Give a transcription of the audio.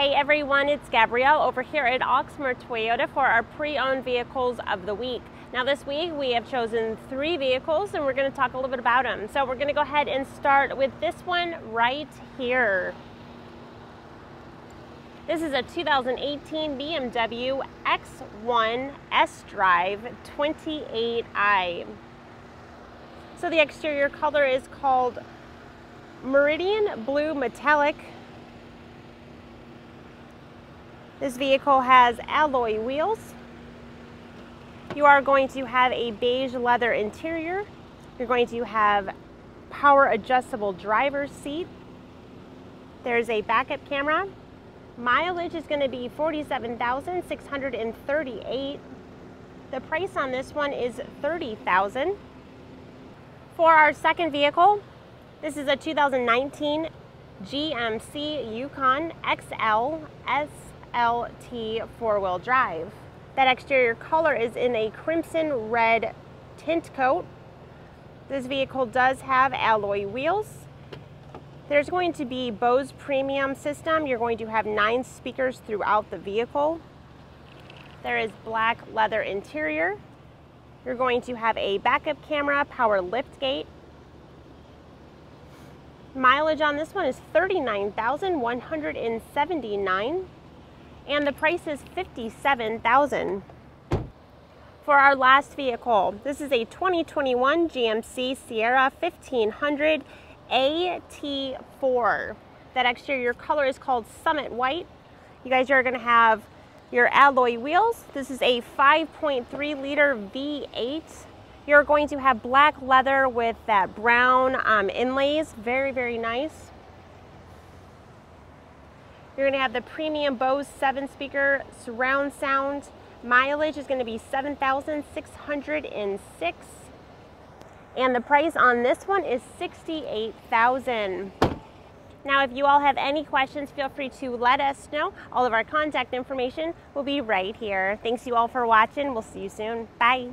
Hey everyone, it's Gabrielle over here at Oxmoor Toyota for our pre-owned vehicles of the week. Now this week we have chosen three vehicles and we're going to talk a little bit about them. So we're going to go ahead and start with this one right here. This is a 2018 BMW X1 S-Drive 28i. So the exterior color is called Meridian Blue Metallic this vehicle has alloy wheels. You are going to have a beige leather interior. You're going to have power adjustable driver's seat. There's a backup camera. Mileage is going to be 47,638. The price on this one is 30,000. For our second vehicle, this is a 2019 GMC Yukon XL S LT four-wheel drive. That exterior color is in a crimson red tint coat. This vehicle does have alloy wheels. There's going to be Bose premium system. You're going to have nine speakers throughout the vehicle. There is black leather interior. You're going to have a backup camera, power lift gate. Mileage on this one is 39,179 and the price is 57,000. For our last vehicle, this is a 2021 GMC Sierra 1500 AT4. That exterior color is called Summit White. You guys are gonna have your alloy wheels. This is a 5.3 liter V8. You're going to have black leather with that brown um, inlays. Very, very nice. You're going to have the premium Bose 7 speaker surround sound. Mileage is going to be 7,606. And the price on this one is 68,000. Now, if you all have any questions, feel free to let us know. All of our contact information will be right here. Thanks you all for watching. We'll see you soon. Bye.